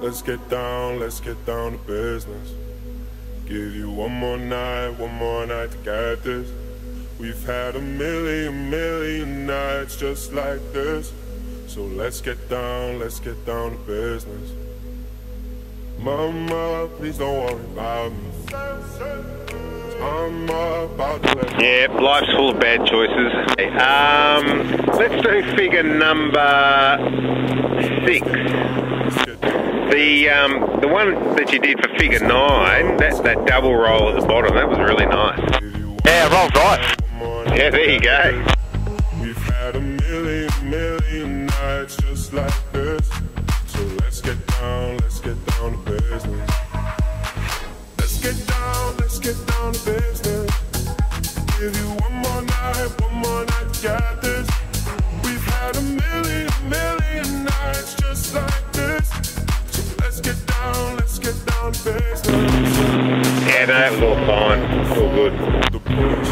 Let's get down, let's get down to business. Give you one more night, one more night to get this. We've had a million, million nights just like this. So let's get down, let's get down to business. Mama, please don't worry about me. I'm about to Yeah, life's full of bad choices. Um, let's do figure number six. The um, the one that you did for figure nine, that, that double roll at the bottom, that was really nice. Yeah, roll's right. Yeah, there you go. We've had a million, million nights just like this. So let's get down, let's get down to business. Let's get down, let's get down to business. Give you one that was all fine. All good.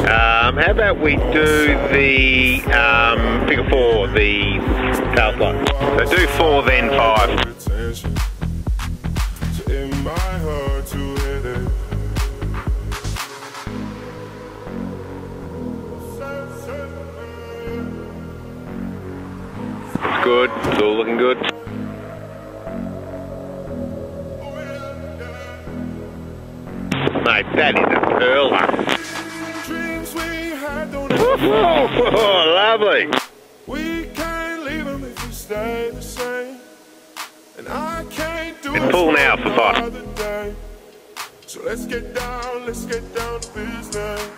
Um, how about we do the um, figure four, the tail slide. So do four, then five. It's good. It's all looking good. Mate, that is a pearler. Dreams we had don't Oh, lovely. We can't leave them if stay the same. And I can't do it full now for five. So let's get down, let's get down to business.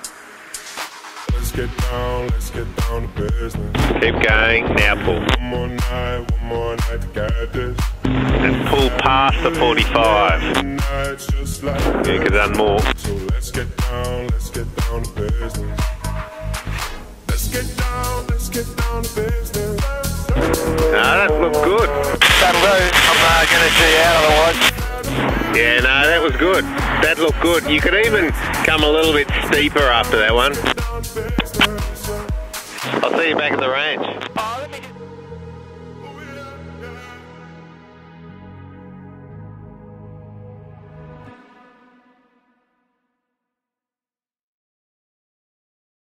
Let's get down, let's get down to business. Keep going. Now pull. One more night, one more night to get this. And past the 45. Nights just like Yeah, this. could done more. So let's get down, let's get down to business. Let's get down, let's get down to business. That looked good. That'll do. I'm uh, going to see you out otherwise. Yeah, no, that was good. That looked good. You could even come a little bit steeper after that one. I'll see you back at the ranch.